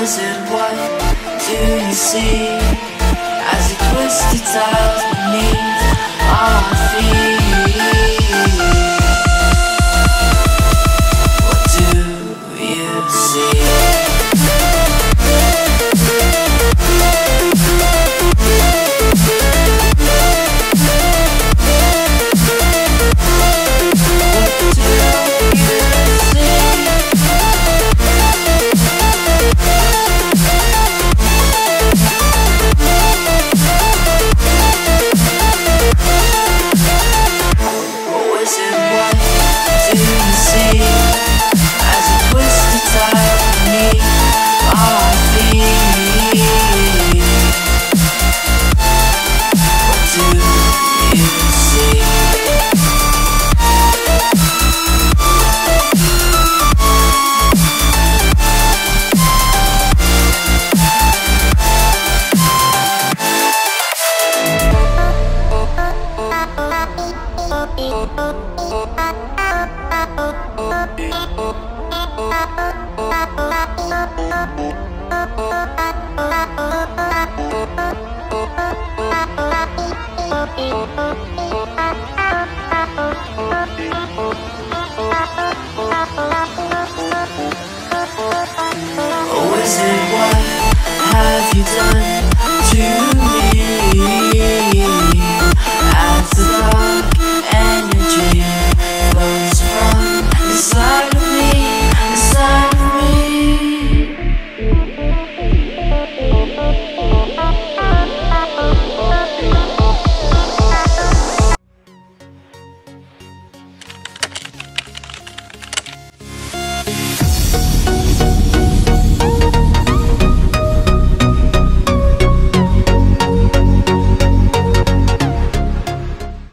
wizard, what do you see? As he twisted tiles beneath Oh,